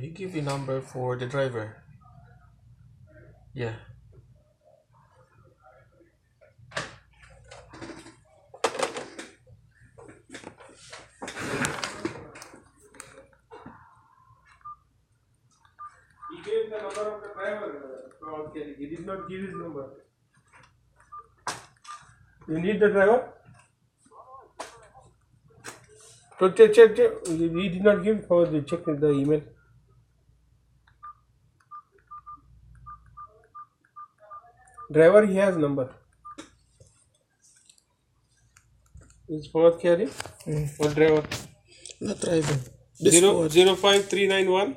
He give you number for the driver. Yeah. He gave the number of the driver. uh, he did not give his number. You need the driver? So check, check, check. He did not give for the check the email. Driver, he has number. Is Fawad carry? Hmm. What driver? Not driver. This Zero zero five three nine one.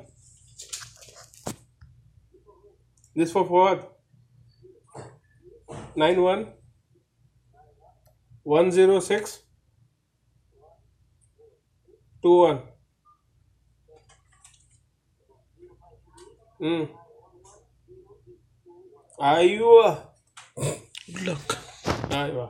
This for forward. Nine one. One zero six. Two one. Hmm. Aywa. Good luck. Aywa.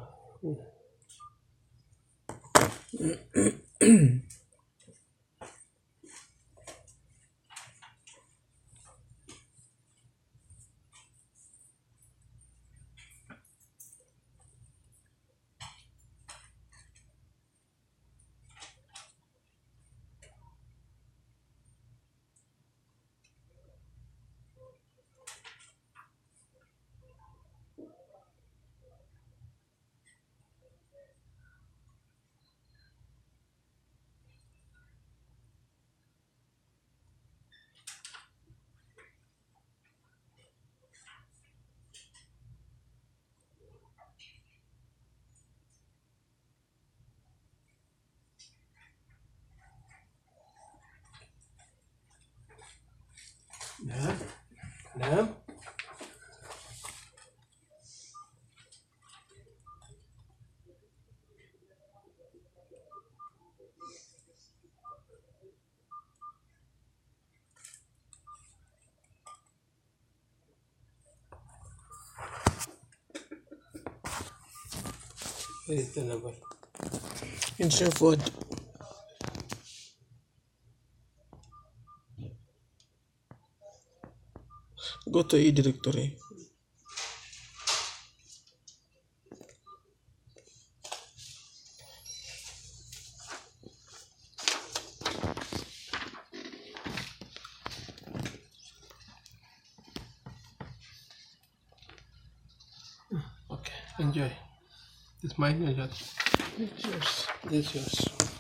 Where is the number? In. Go to e-directory. Okay, enjoy. This mine or yours? It's yours. This yours.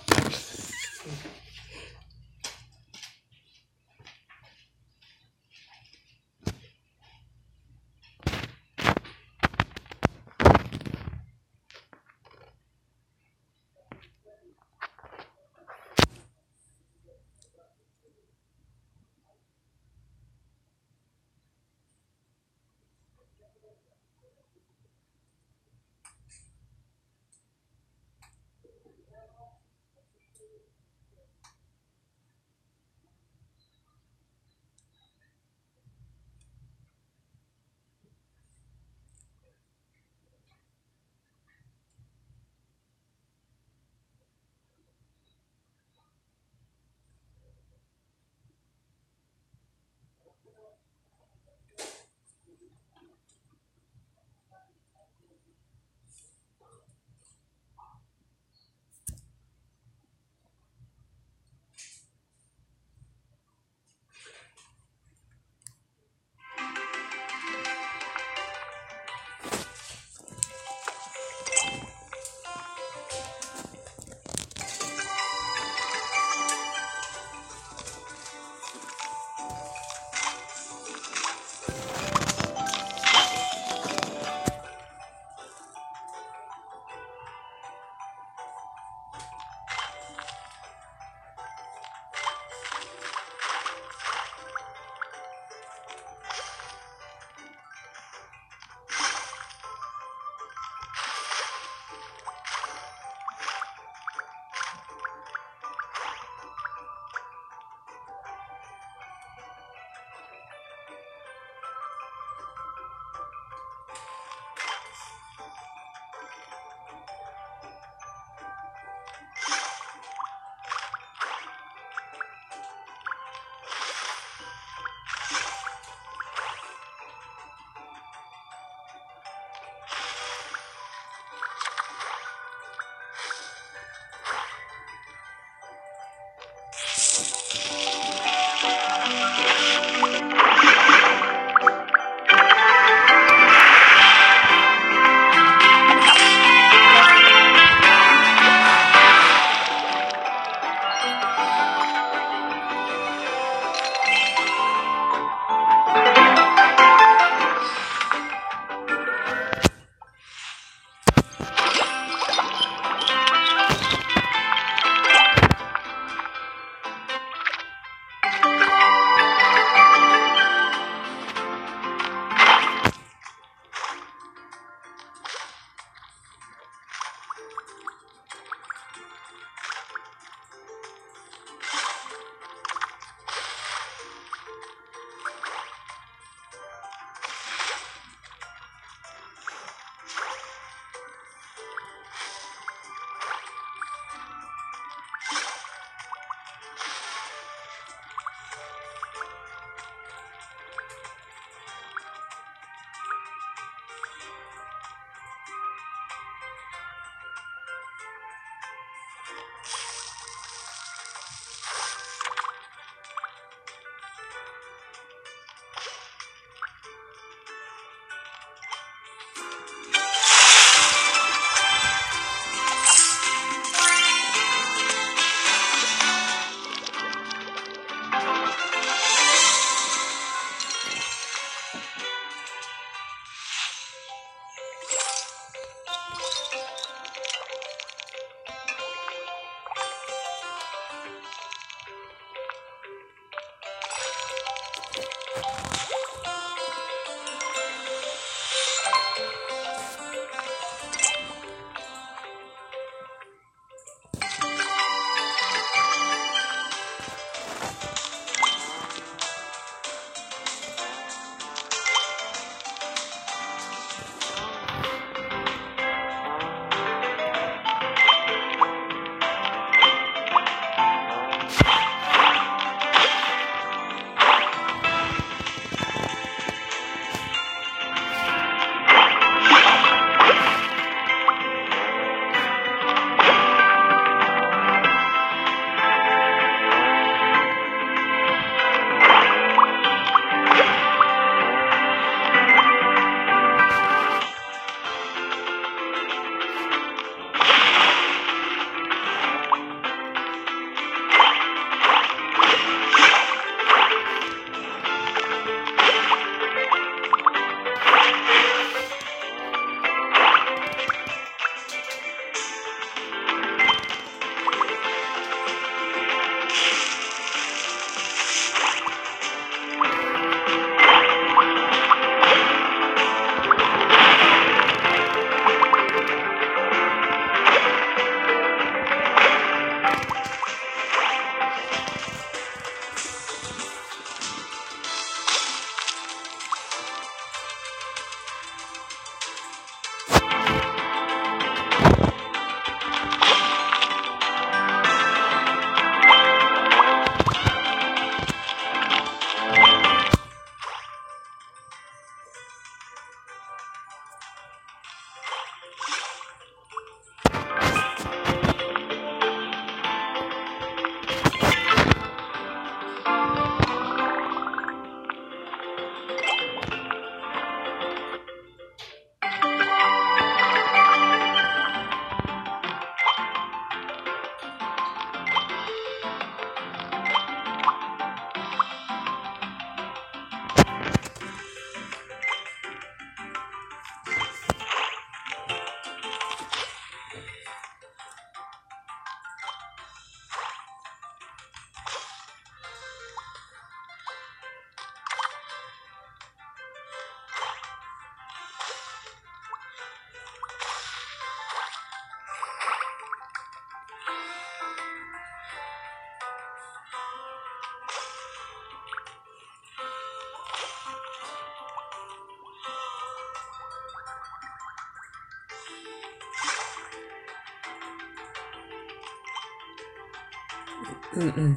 嗯嗯。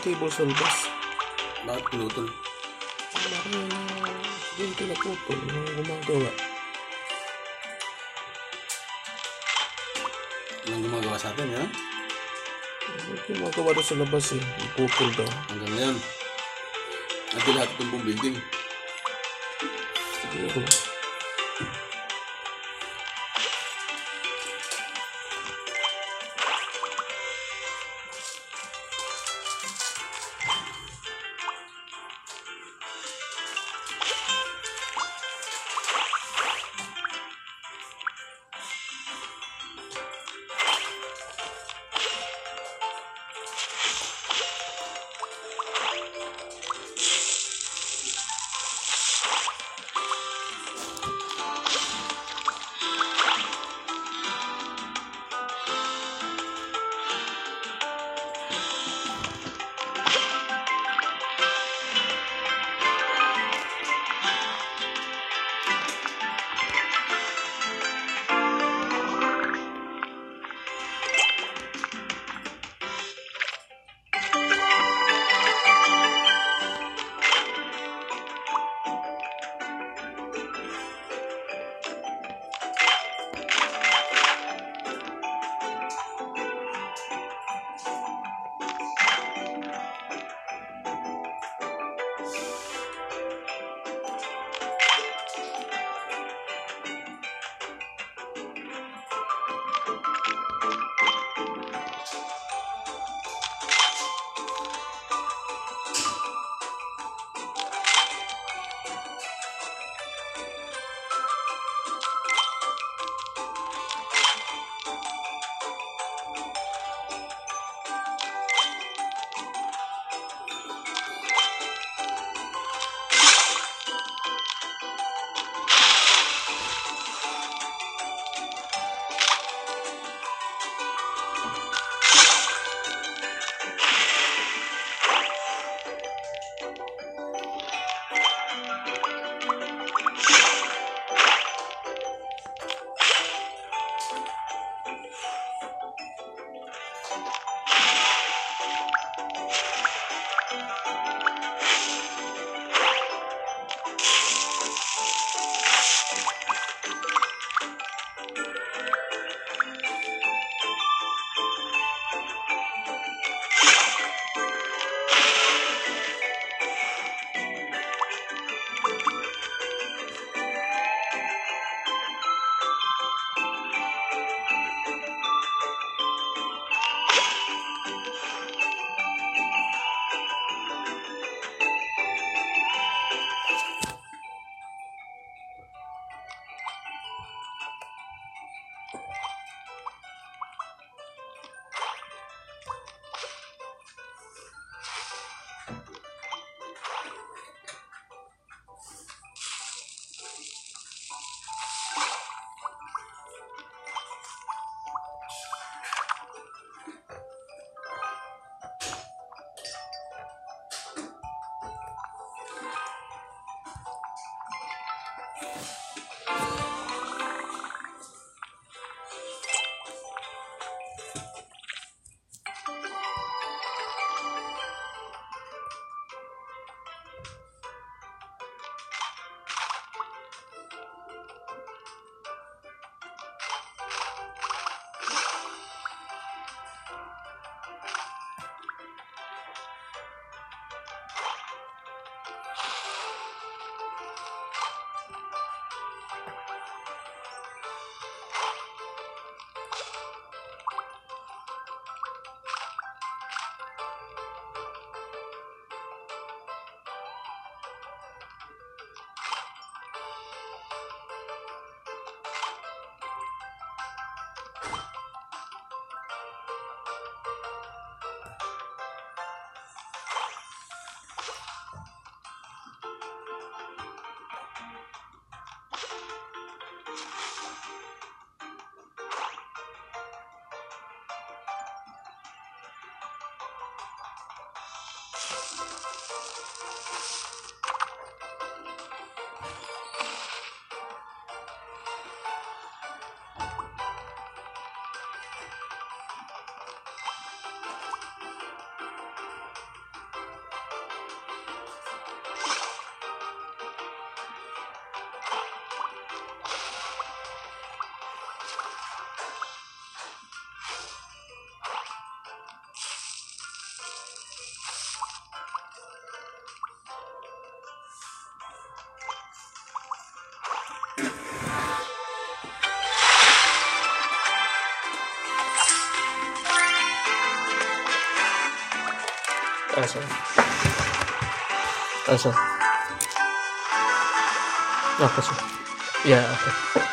table suntas lahat pinutol marami na yung pinaputol yung gumagawa yung gumagawa sa atin ha gumagawa doon sa labas eh ipupul daw hanggang ngayon at lahat itong building siguro Also. Also. Okay, sir. Yeah, okay.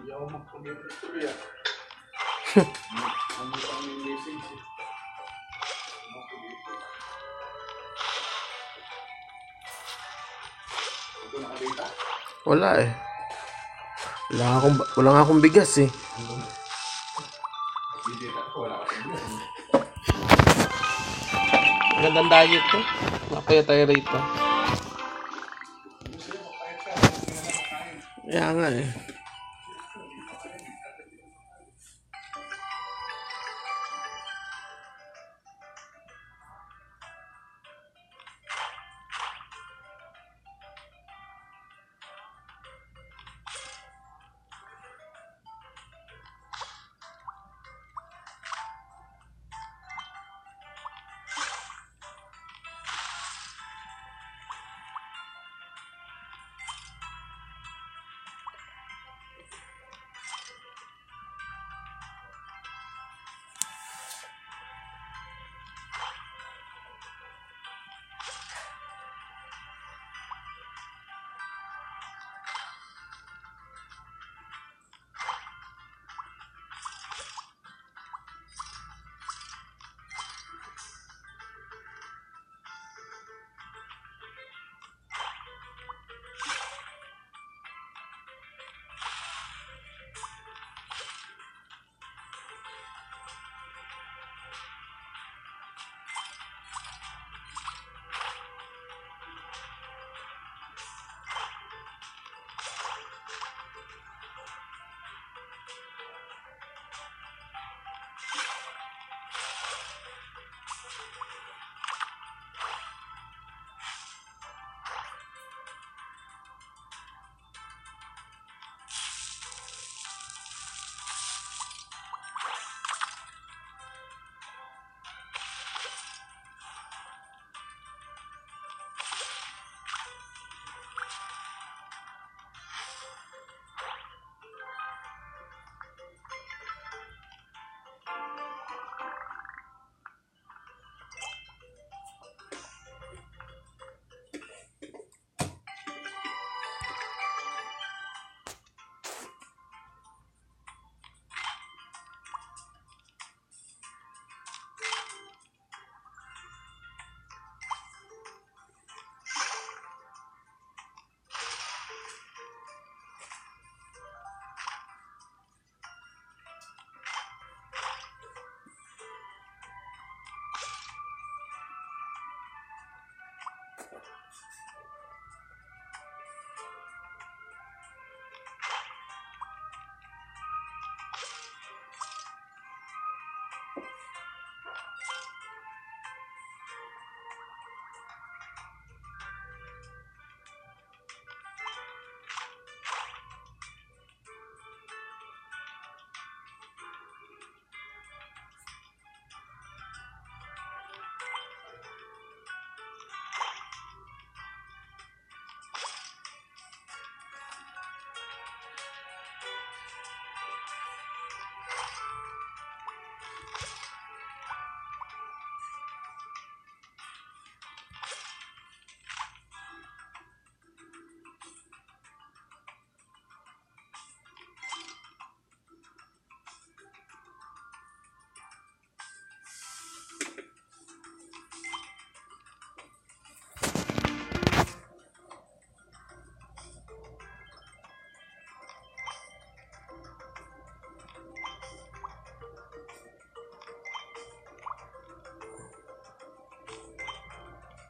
Hindi ako mag-forget tuloy ah. Ano pa ang message eh. Wala eh. Wala nga akong, wala nga akong bigas eh. Ko. Magandang diet to. Napaya tayo rito. Kaya nga eh.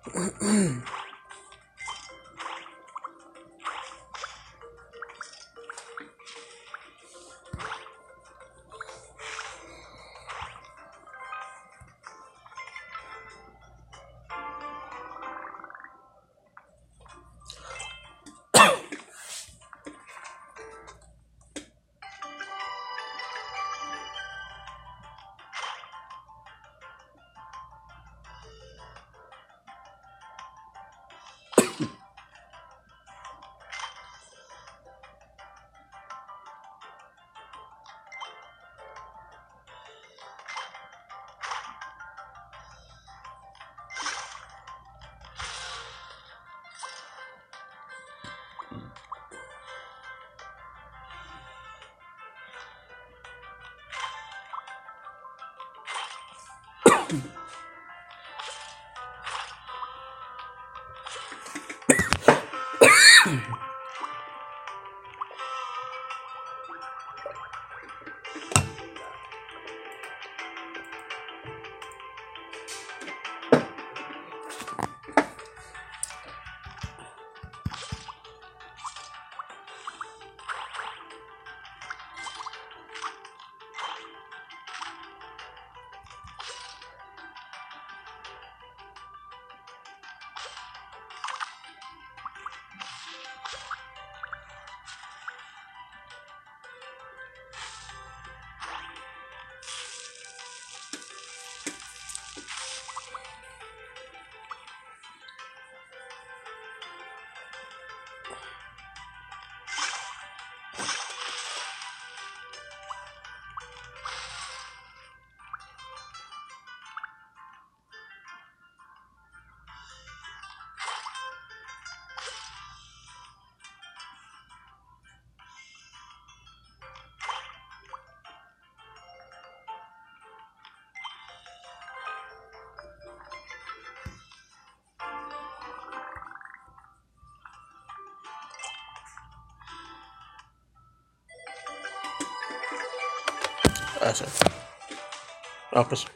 咳 咳 rápido. Asa. Tapos,